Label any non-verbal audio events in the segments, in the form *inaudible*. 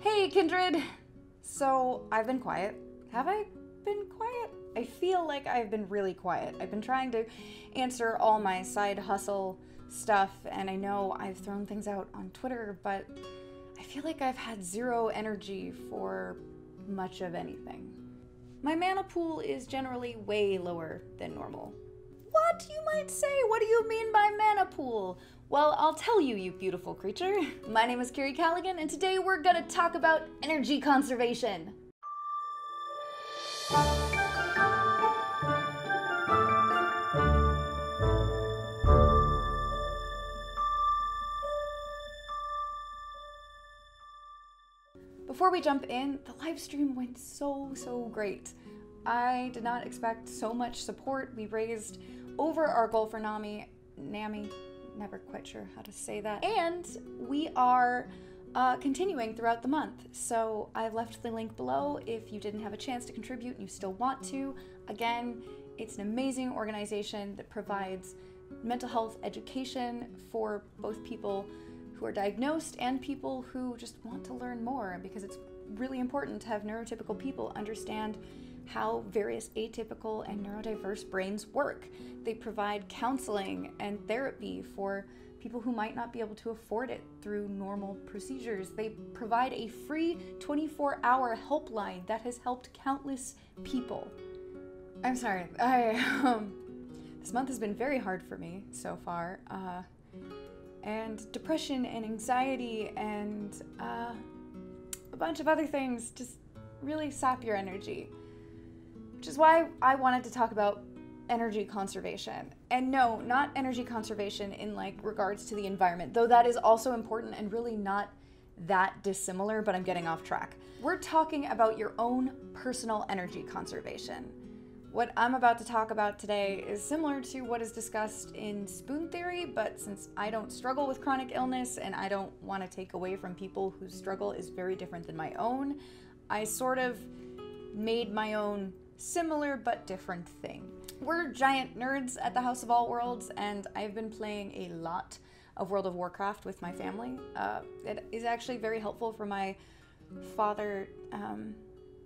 Hey, Kindred! So, I've been quiet. Have I been quiet? I feel like I've been really quiet. I've been trying to answer all my side hustle stuff, and I know I've thrown things out on Twitter, but I feel like I've had zero energy for much of anything. My mana pool is generally way lower than normal. What, you might say? What do you mean by mana pool? Well, I'll tell you, you beautiful creature. *laughs* My name is Kiri Callaghan, and today we're gonna talk about energy conservation. Before we jump in, the live stream went so, so great. I did not expect so much support. We raised over our goal for NAMI, NAMI, never quite sure how to say that. And we are uh, continuing throughout the month. So I've left the link below if you didn't have a chance to contribute and you still want to. Again, it's an amazing organization that provides mental health education for both people who are diagnosed and people who just want to learn more because it's really important to have neurotypical people understand how various atypical and neurodiverse brains work. They provide counseling and therapy for people who might not be able to afford it through normal procedures. They provide a free 24 hour helpline that has helped countless people. I'm sorry, I, *laughs* um, this month has been very hard for me so far. Uh, and depression and anxiety and uh, a bunch of other things just really sap your energy. Which is why I wanted to talk about energy conservation. And no, not energy conservation in like regards to the environment, though that is also important and really not that dissimilar, but I'm getting off track. We're talking about your own personal energy conservation. What I'm about to talk about today is similar to what is discussed in spoon theory, but since I don't struggle with chronic illness and I don't want to take away from people whose struggle is very different than my own, I sort of made my own similar but different thing. We're giant nerds at the House of All Worlds, and I've been playing a lot of World of Warcraft with my family. Uh, it is actually very helpful for my father. Um,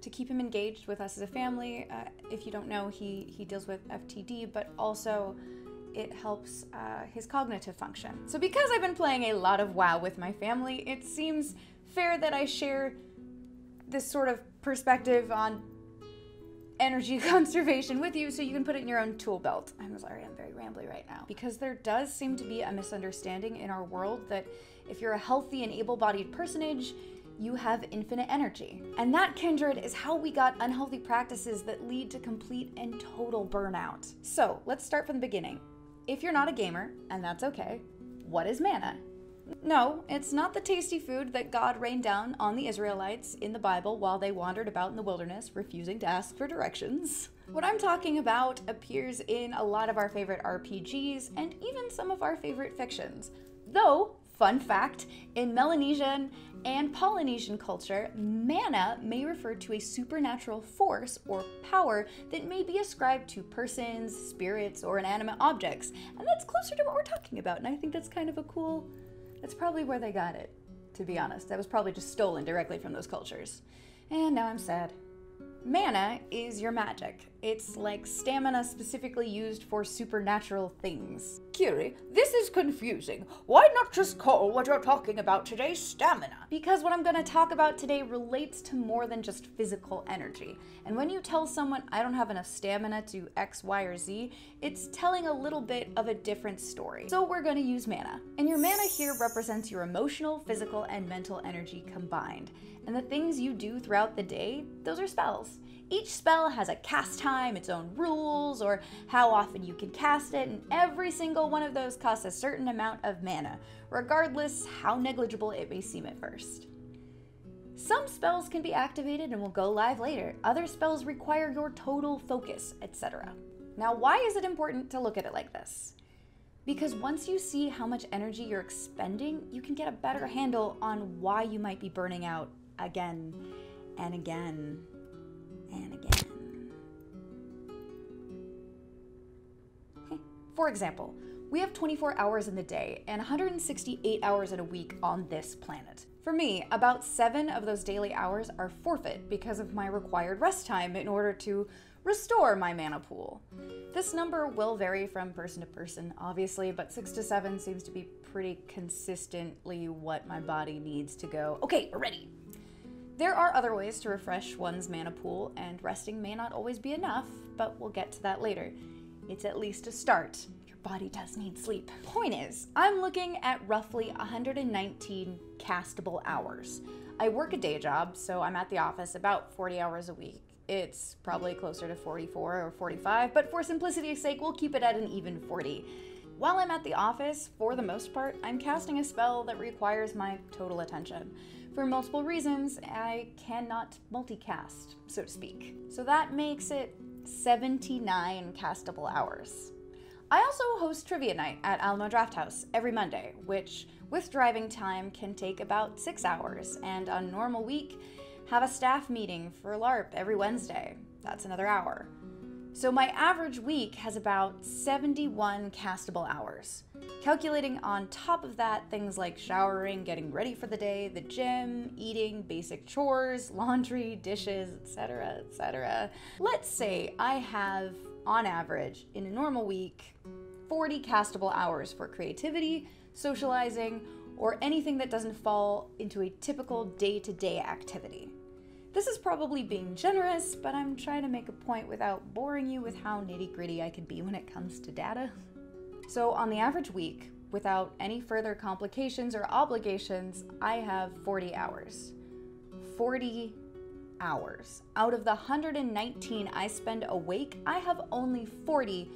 to keep him engaged with us as a family. Uh, if you don't know, he, he deals with FTD, but also it helps uh, his cognitive function. So, because I've been playing a lot of WoW with my family, it seems fair that I share this sort of perspective on energy *laughs* conservation with you so you can put it in your own tool belt. I'm sorry, I'm very rambly right now. Because there does seem to be a misunderstanding in our world that if you're a healthy and able bodied personage, you have infinite energy. And that kindred is how we got unhealthy practices that lead to complete and total burnout. So let's start from the beginning. If you're not a gamer, and that's okay, what is mana? No, it's not the tasty food that God rained down on the Israelites in the Bible while they wandered about in the wilderness refusing to ask for directions. What I'm talking about appears in a lot of our favorite RPGs and even some of our favorite fictions. Though, fun fact, in Melanesian and Polynesian culture, mana may refer to a supernatural force or power that may be ascribed to persons, spirits, or inanimate objects. And that's closer to what we're talking about, and I think that's kind of a cool. That's probably where they got it, to be honest. That was probably just stolen directly from those cultures. And now I'm sad. Mana is your magic. It's like stamina specifically used for supernatural things. Kiri, this is confusing. Why not just call what you're talking about today stamina? Because what I'm going to talk about today relates to more than just physical energy. And when you tell someone, I don't have enough stamina to X, Y, or Z, it's telling a little bit of a different story. So we're going to use mana. And your mana here represents your emotional, physical, and mental energy combined. And the things you do throughout the day, those are spells. Each spell has a cast time, its own rules, or how often you can cast it, and every single one of those costs a certain amount of mana, regardless how negligible it may seem at first. Some spells can be activated and will go live later, other spells require your total focus, etc. Now, why is it important to look at it like this? Because once you see how much energy you're expending, you can get a better handle on why you might be burning out again and again and again. For example, we have 24 hours in the day and 168 hours in a week on this planet. For me, about seven of those daily hours are forfeit because of my required rest time in order to restore my mana pool. This number will vary from person to person, obviously, but six to seven seems to be pretty consistently what my body needs to go, okay, we're ready. There are other ways to refresh one's mana pool, and resting may not always be enough, but we'll get to that later. It's at least a start. Your body does need sleep. Point is, I'm looking at roughly 119 castable hours. I work a day job, so I'm at the office about 40 hours a week. It's probably closer to 44 or 45, but for simplicity's sake, we'll keep it at an even 40. While I'm at the office, for the most part, I'm casting a spell that requires my total attention. For multiple reasons, I cannot multicast, so to speak. So that makes it 79 castable hours. I also host trivia night at Alamo Drafthouse every Monday, which, with driving time, can take about six hours, and on normal week, have a staff meeting for LARP every Wednesday. That's another hour. So my average week has about 71 castable hours. Calculating on top of that things like showering, getting ready for the day, the gym, eating, basic chores, *laughs* laundry, dishes, etc., etc. Let's say I have on average in a normal week 40 castable hours for creativity, socializing, or anything that doesn't fall into a typical day-to-day activity. This is probably being generous, but I'm trying to make a point without boring you with how nitty gritty I can be when it comes to data. So, on the average week, without any further complications or obligations, I have 40 hours. 40 hours. Out of the 119 I spend awake, I have only 40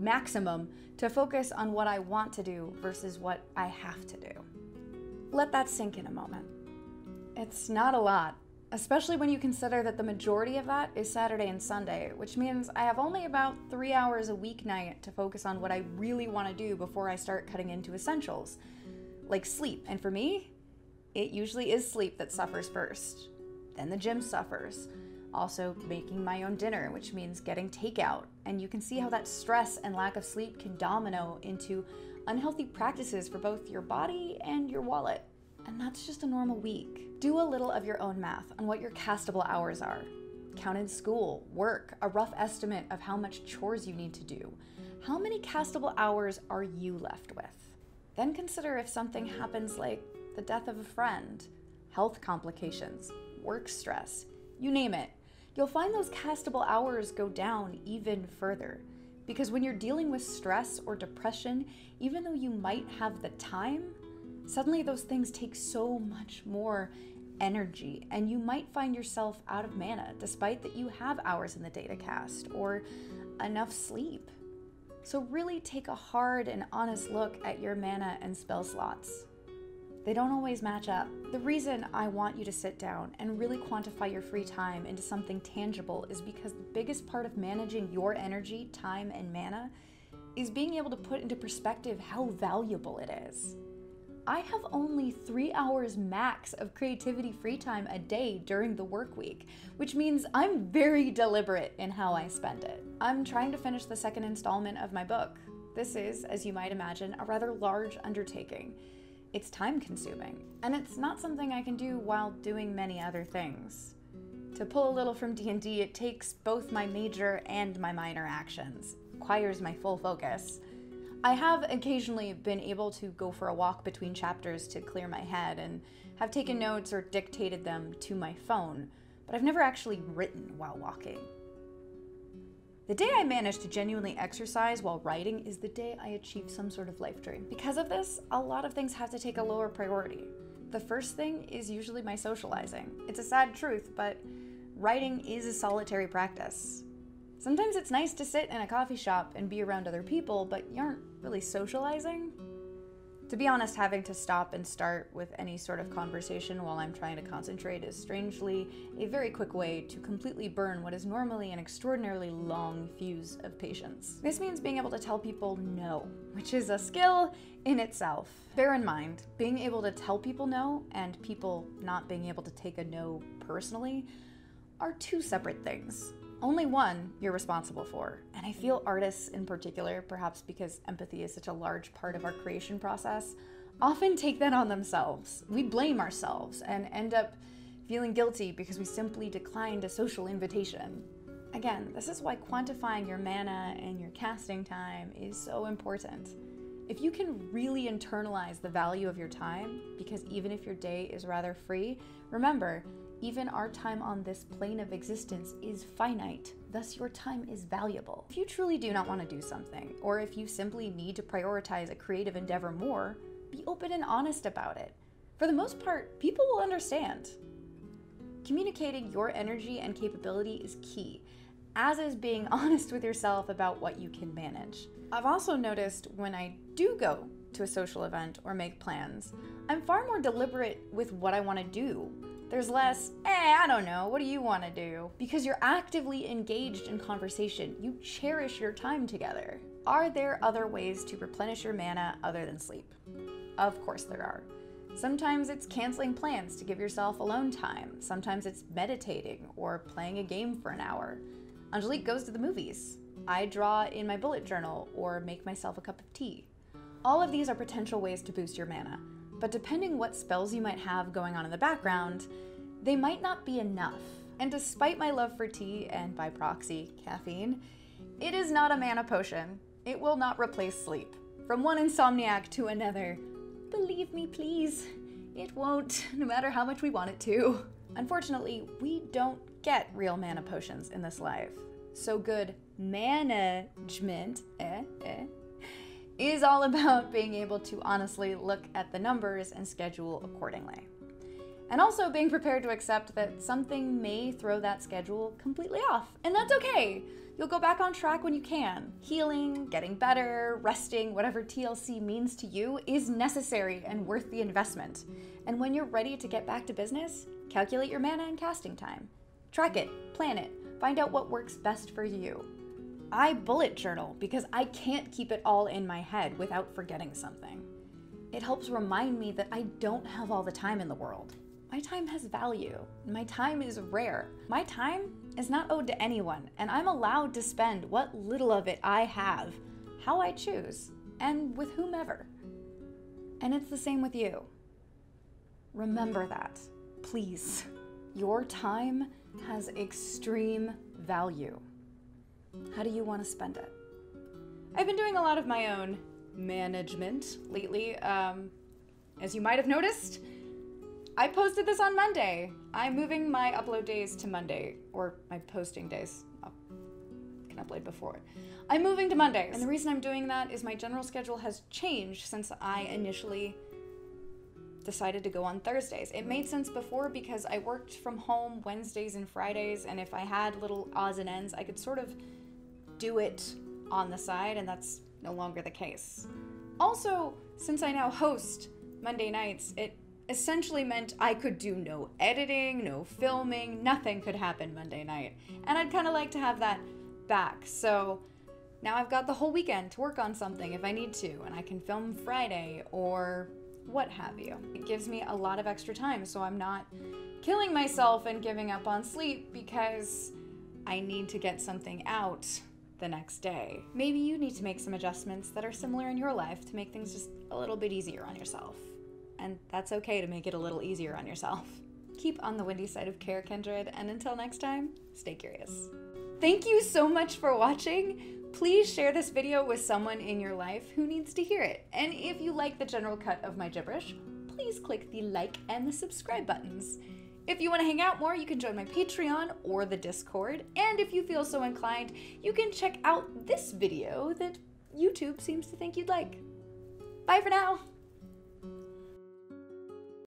maximum to focus on what I want to do versus what I have to do. Let that sink in a moment. It's not a lot, especially when you consider that the majority of that is Saturday and Sunday, which means I have only about three hours a weeknight to focus on what I really want to do before I start cutting into essentials, like sleep. And for me, it usually is sleep that suffers first. Then the gym suffers. Also, making my own dinner, which means getting takeout. And you can see how that stress and lack of sleep can domino into unhealthy practices for both your body and your wallet. And that's just a normal week. Do a little of your own math on what your castable hours are. Count in school, work, a rough estimate of how much chores you need to do. How many castable hours are you left with? Then consider if something happens like the death of a friend, health complications, work stress, you name it. You'll find those castable hours go down even further. Because when you're dealing with stress or depression, even though you might have the time, Suddenly, those things take so much more energy, and you might find yourself out of mana despite that you have hours in the day to cast or enough sleep. So, really take a hard and honest look at your mana and spell slots. They don't always match up. The reason I want you to sit down and really quantify your free time into something tangible is because the biggest part of managing your energy, time, and mana is being able to put into perspective how valuable it is. I have only three hours max of creativity free time a day during the work week, which means I'm very deliberate in how I spend it. I'm trying to finish the second installment of my book. This is, as you might imagine, a rather large undertaking. It's time consuming, and it's not something I can do while doing many other things. To pull a little from D&D, it takes both my major and my minor actions, requires my full focus. I have occasionally been able to go for a walk between chapters to clear my head and have taken notes or dictated them to my phone, but I've never actually written while walking. The day I manage to genuinely exercise while writing is the day I achieve some sort of life dream. Because of this, a lot of things have to take a lower priority. The first thing is usually my socializing. It's a sad truth, but writing is a solitary practice. Sometimes it's nice to sit in a coffee shop and be around other people, but you aren't really socializing. To be honest, having to stop and start with any sort of conversation while I'm trying to concentrate is strangely a very quick way to completely burn what is normally an extraordinarily long fuse of patience. This means being able to tell people no, which is a skill in itself. Bear in mind, being able to tell people no and people not being able to take a no personally are two separate things only one you're responsible for. And I feel artists in particular, perhaps because empathy is such a large part of our creation process, often take that on themselves. We blame ourselves and end up feeling guilty because we simply declined a social invitation. Again, this is why quantifying your mana and your casting time is so important. If you can really internalize the value of your time, because even if your day is rather free, remember, even our time on this plane of existence is finite, thus, your time is valuable. If you truly do not want to do something, or if you simply need to prioritize a creative endeavor more, be open and honest about it. For the most part, people will understand. Communicating your energy and capability is key, as is being *laughs* honest with yourself about what you can manage. I've also noticed when I do go to a social event or make plans, I'm far more deliberate with what I want to do. There's less, eh, I don't know, what do you want to do? Because you're actively engaged in conversation. You cherish your time together. Are there other ways to replenish your mana other than sleep? Of course there are. Sometimes it's canceling plans to give yourself alone time. Sometimes it's meditating or playing a game for an hour. Angelique goes to the movies. I draw in my bullet journal or make myself a cup of tea. All of these are potential ways to boost your mana, but depending what spells you might have going on in the background, they might not be enough. And despite my love for tea and by proxy, caffeine, it is not a mana potion. It will not replace sleep. From one insomniac to another, believe me, please, it won't, *laughs* no matter how much we want it to. Unfortunately, we don't get real mana potions in this life. So good management eh, eh, is all *laughs* about being able to honestly look at the numbers and schedule accordingly. And also being prepared to accept that something may throw that schedule completely off, and that's okay. You'll go back on track when you can. Healing, getting better, resting, whatever TLC means to you is necessary and worth the investment. And when you're ready to get back to business, calculate your mana and casting time. Track it, plan it, find out what works best for you. I bullet journal because I can't keep it all in my head without forgetting something. It helps remind me that I don't have all the time in the world. My time has value. My time is rare. My time is not owed to anyone, and I'm allowed to spend what little of it I have how I choose and with whomever. And it's the same with you. Remember that, please. Your time has extreme value. How do you want to spend it? I've been doing a lot of my own management lately. Um, as you might have noticed, I posted this on Monday. I'm moving my upload days to Monday, or my posting days. I can upload before. I'm moving to Mondays. And the reason I'm doing that is my general schedule has changed since I initially decided to go on Thursdays. It made sense before because I worked from home Wednesdays and Fridays, and if I had little odds and ends, I could sort of do it on the side, and that's no longer the case. Also, since I now host Monday nights, it essentially meant I could do no editing, no filming, nothing could happen Monday night. And I'd kind of like to have that back. So now I've got the whole weekend to work on something if I need to, and I can film Friday or what have you. It gives me a lot of extra time, so I'm not killing myself and giving up on sleep because I need to get something out the next day. Maybe you need to make some adjustments that are similar in your life to make things just a little bit easier on yourself and that's okay to make it a little easier on yourself. Keep on the windy side of care, Kindred, and until next time, stay curious. Thank you so much for watching. Please share this video with someone in your life who needs to hear it. And if you like the general cut of my gibberish, please click the like and the subscribe buttons. If you want to hang out more, you can join my Patreon or the Discord. And if you feel so inclined, you can check out this video that YouTube seems to think you'd like. Bye for now!